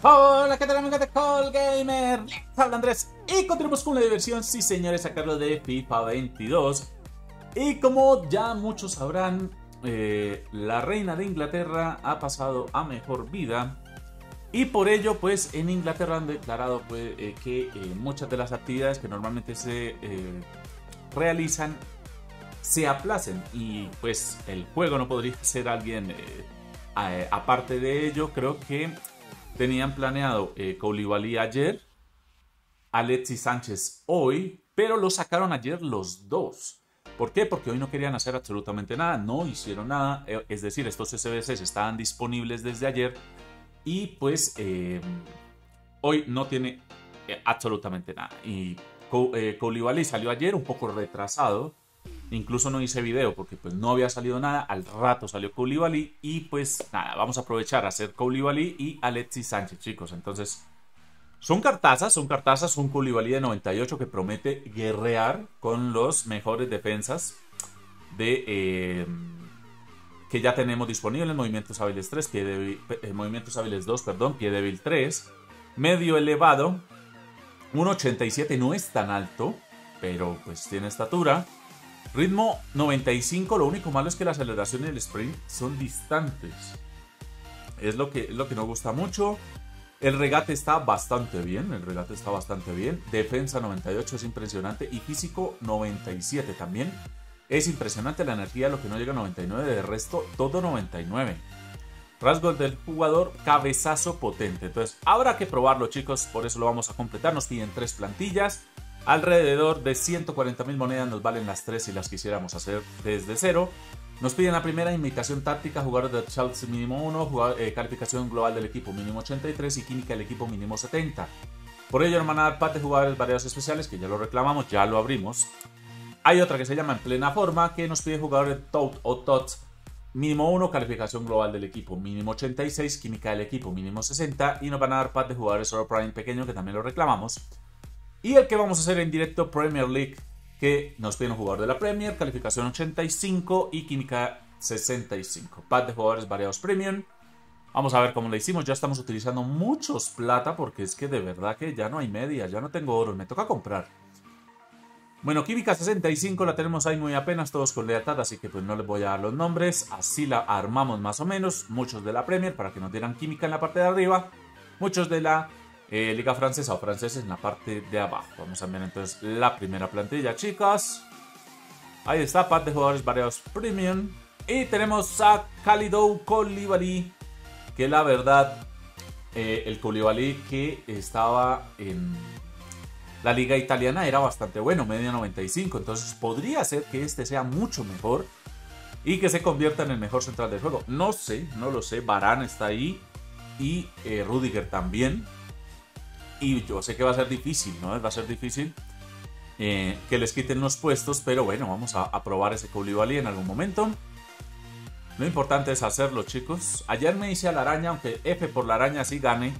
Hola, ¿qué tal amigos de Call Gamer? Habla Andrés y continuamos con la diversión, sí señores, sacarlo de FIFA 22 Y como ya muchos sabrán, eh, la reina de Inglaterra ha pasado a mejor vida. Y por ello, pues en Inglaterra han declarado pues, eh, que eh, muchas de las actividades que normalmente se realizan se aplacen. Y pues el juego no podría ser alguien aparte de ello, creo que Tenían planeado eh, ayer, Alexis Sánchez hoy, pero lo sacaron ayer los dos. ¿Por qué? Porque hoy no querían hacer absolutamente nada, no hicieron nada, eh, es decir, estos SBCs estaban disponibles desde ayer y pues eh, hoy no tiene eh, absolutamente nada. Y Koulibaly salió ayer un poco retrasado, Incluso no hice video porque pues no había salido nada. Al rato salió Koulibaly y pues nada, vamos a aprovechar a hacer Koulibaly y Alexis Sánchez, chicos. Entonces, son cartazas, son cartazas, un Koulibaly de 98 que promete guerrear con los mejores defensas de... Eh, que ya tenemos disponibles, movimientos hábiles 3, pie débil, eh, movimientos hábiles 2, perdón, pie débil 3, medio elevado, 1.87 no es tan alto, pero pues tiene estatura, Ritmo 95, lo único malo es que la aceleración y el sprint son distantes. Es lo que, es lo que nos gusta mucho. El regate está bastante bien, el regate está bastante bien. Defensa 98 es impresionante y físico 97 también. Es impresionante la energía, lo que no llega a 99, de resto todo 99. Rasgos del jugador, cabezazo potente. Entonces, habrá que probarlo chicos, por eso lo vamos a completar. Nos piden tres plantillas. Alrededor de 140 mil monedas nos valen las tres si las quisiéramos hacer desde cero. Nos piden la primera indicación táctica, jugador de Chelsea mínimo 1, eh, calificación global del equipo mínimo 83 y química del equipo mínimo 70. Por ello nos van a dar par de jugadores variados especiales que ya lo reclamamos, ya lo abrimos. Hay otra que se llama en plena forma que nos pide jugador de Tout o Tots mínimo 1, calificación global del equipo mínimo 86, química del equipo mínimo 60 y nos van a dar par de jugadores solo Prime pequeño que también lo reclamamos. Y el que vamos a hacer en directo Premier League, que nos pide un jugador de la Premier, calificación 85 y química 65. Pad de jugadores variados premium. Vamos a ver cómo le hicimos. Ya estamos utilizando muchos plata porque es que de verdad que ya no hay media, ya no tengo oro, me toca comprar. Bueno, química 65 la tenemos ahí muy apenas, todos con lealtad, así que pues no les voy a dar los nombres. Así la armamos más o menos, muchos de la Premier para que nos dieran química en la parte de arriba, muchos de la eh, Liga Francesa o Franceses en la parte de abajo. Vamos a ver entonces la primera plantilla, chicas. Ahí está, par de jugadores variados premium. Y tenemos a Khalidou Koulibaly, que la verdad, eh, el Koulibaly que estaba en la liga italiana era bastante bueno, media 95. Entonces podría ser que este sea mucho mejor y que se convierta en el mejor central del juego. No sé, no lo sé. Barán está ahí y eh, Rudiger también. Y yo sé que va a ser difícil, ¿no? Va a ser difícil eh, que les quiten los puestos, pero bueno, vamos a, probar ese Koulibaly en algún momento. Lo importante es hacerlo, chicos. Ayer me hice a la araña, aunque F por la araña sí gane.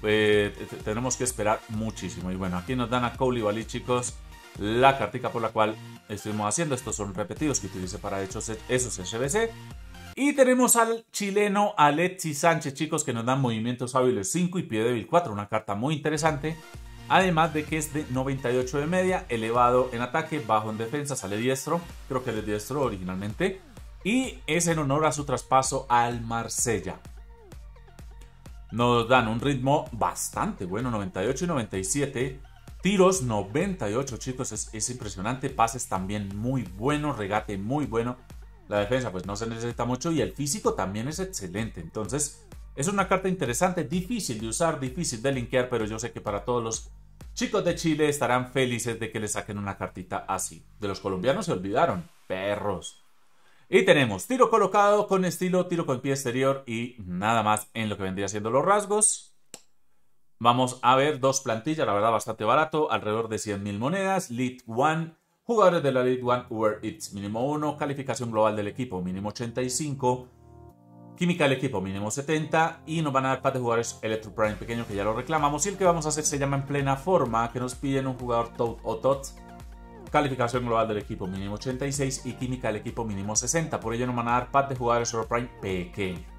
Pues tenemos que esperar muchísimo. Y bueno, aquí nos dan a Koulibaly, chicos. La cartica por la cual estuvimos haciendo. Estos son repetidos que utilicé para esos SBC. Y tenemos al chileno Alexis Sánchez, chicos, que nos dan movimientos hábiles 5 y pie débil 4. Una carta muy interesante. Además de que es de 98 de media, elevado en ataque, bajo en defensa, sale diestro. Creo que es diestro originalmente. Y es en honor a su traspaso al Marsella. Nos dan un ritmo bastante bueno, 98 y 97. Tiros 98, chicos, es, es impresionante. Pases también muy buenos, regate muy bueno. La defensa pues no se necesita mucho y el físico también es excelente. Entonces es una carta interesante, difícil de usar, difícil de linkear, pero yo sé que para todos los chicos de Chile estarán felices de que le saquen una cartita así. De los colombianos se olvidaron, perros. Y tenemos tiro colocado con estilo, tiro con pie exterior y nada más en lo que vendría siendo los rasgos. Vamos a ver dos plantillas, la verdad bastante barato, alrededor de 100.000 monedas, Lead One Jugadores de la League One Uber Eats. Mínimo 1, calificación global del equipo mínimo 85, química del equipo mínimo 70 y nos van a dar par de jugadores Electro Prime pequeño que ya lo reclamamos. Y el que vamos a hacer se llama en plena forma que nos piden un jugador Toad o Tot, calificación global del equipo mínimo 86 y química del equipo mínimo 60, por ello nos van a dar par de jugadores Electro Prime pequeño.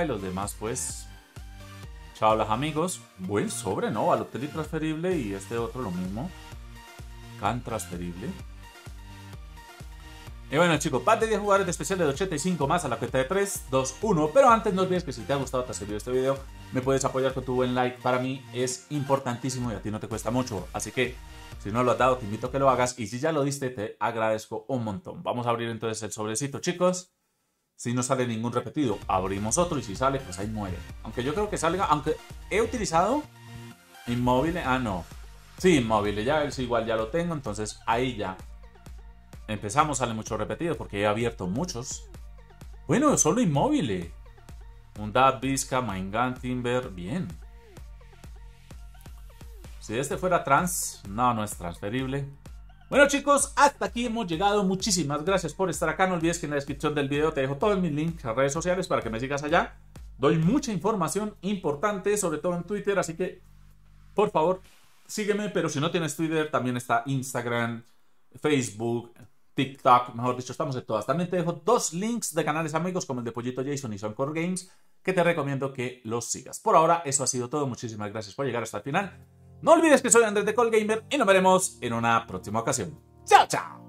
Y los demás pues... Chao los amigos. Buen sobre, ¿no? Balotelli transferible y este otro lo mismo. Can transferible. Y bueno chicos, parte de 10 jugadores de especial de 85 más a la cuenta de 3, 2, 1. Pero antes no olvides que si te ha gustado, te ha servido este video, me puedes apoyar con tu buen like. Para mí es importantísimo y a ti no te cuesta mucho. Así que si no lo has dado, te invito a que lo hagas. Y si ya lo diste, te agradezco un montón. Vamos a abrir entonces el sobrecito, chicos. Si no sale ningún repetido, abrimos otro. Y si sale, pues ahí muere. Aunque yo creo que salga, aunque he utilizado inmóvil. Ah, no. Sí, inmóvil, ya es igual ya lo tengo. Entonces ahí ya Empezamos, sale mucho repetido porque he abierto muchos. Bueno, solo inmóviles. Un Dad, Vizca, Maingan, Timber. Bien. Si este fuera trans, no, no es transferible. Bueno chicos, hasta aquí hemos llegado. Muchísimas gracias por estar acá. No olvides que en la descripción del video te dejo todos mis links a redes sociales para que me sigas allá. Doy mucha información importante, sobre todo en Twitter, así que por favor sígueme. Pero si no tienes Twitter, también está Instagram, Facebook, TikTok, mejor dicho, estamos en todas. También te dejo dos links de canales amigos como el de Pollito Jason y Soncore Games que te recomiendo que los sigas. Por ahora, eso ha sido todo. Muchísimas gracias por llegar hasta el final. No olvides que soy Andrés de Call Gamer y nos veremos en una próxima ocasión. ¡Chao, chao!